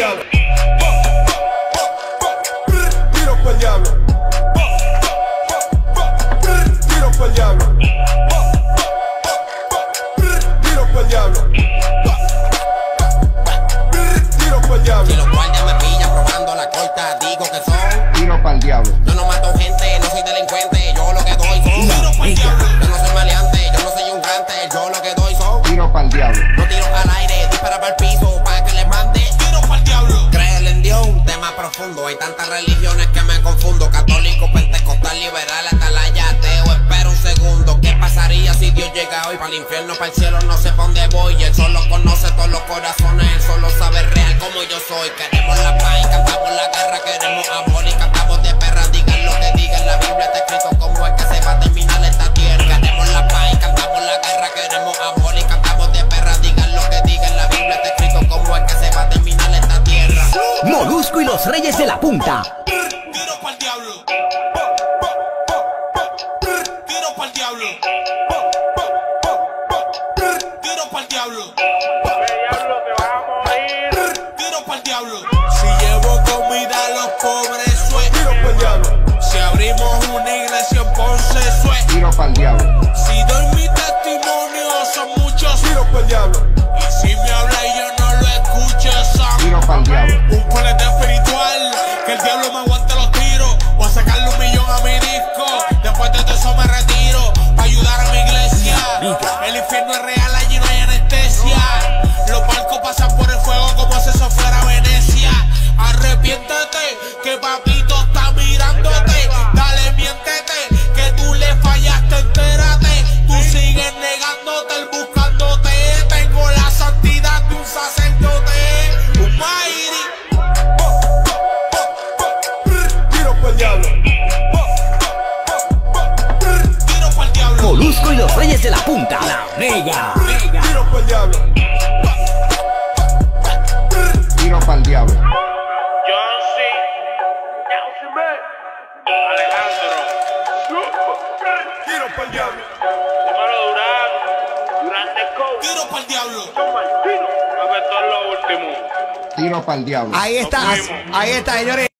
diablo. Tiro pa'l diablo. Tiro pa'l diablo. Tiro pa'l diablo. Tiro pa'l Si diablo. los guardias me pillan probando la corta, digo que son. Tiro pa'l diablo. Yo no mato gente, no soy delincuente, yo lo que doy son. Tiro pa'l diablo. Yo no soy maleante, yo no soy un gante, yo lo que doy son. Tiro pa'l diablo. Hay tantas religiones que me confundo. Católico, pentecostal, liberal, atalaya, ateo. Espera un segundo. ¿Qué pasaría si Dios llega hoy? Para el infierno, para el cielo, no sé pa' dónde voy. Él solo conoce todos los corazones. Él solo sabe real como yo soy. Queremos la paz y cantamos la guerra. Queremos amor y cantamos de perra. Digan lo que digan. La Biblia está escrito cómo es que se va a terminar Molusco y los Reyes de la Punta. Tiro pa'l diablo. Tiro pa'l diablo. Tiro pa'l diablo. Tiro pa'l diablo. Si llevo comida a los pobres, sue. Tiro pa'l diablo. Si abrimos una iglesia en Ponce, sue. Tiro pa'l diablo. Si doy mi testimonio, son muchos. Tiro pa'l diablo. Y si me habla y yo no lo escucho, son. Tiro pa'l diablo. El infierno es real, allí no hay anestesia. Los barcos pasan por el fuego como si eso fuera Venecia. Arrepiéntete, que papito está mirándote. Dale, miéntete, que tú le fallaste, entérate. Tú sigues negándote, él buscándote. Tengo la santidad de un sacerdote. Un mighty. Tiro. Reyes de la Punta. La Mega. Tiro pa'l diablo. Tiro pa'l diablo. John C. Alejandro. Tiro pa'l diablo. Hermano Durán. Durán de Coach. Tiro pa'l diablo. A ver, esto es lo último. Tiro pa'l diablo. Ahí está, ahí está, señores.